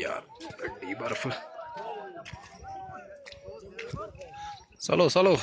यार गड्डी बर्फ़। चलो चलो।